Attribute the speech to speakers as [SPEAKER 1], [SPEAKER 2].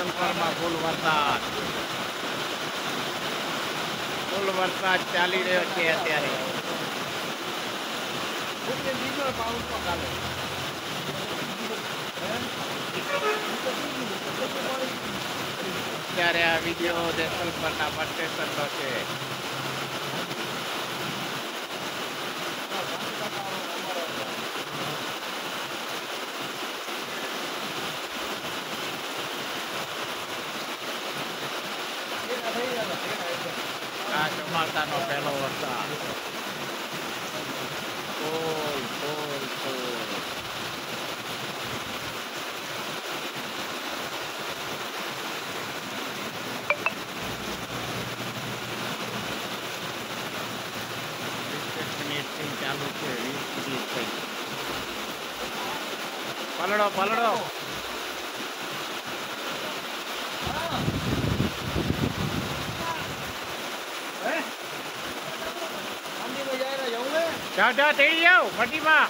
[SPEAKER 1] રાપરમાં ફૂલ વરસાદ ફૂલ વરસાદ ચાલી રહ્યો છે અત્યારે અત્યારે આ વિડીયો જેસલપરના બસ સ્ટેશનનો છે આ ચોમાસાનો પહેલો વરસાદ ફૂલ ફૂલ ફૂલ વીસ મિનિટથી ચાલુ છે વીસ મિનિટ થઈ પલડો પલડો ટાઢા થઈ જાઓ મટીમાં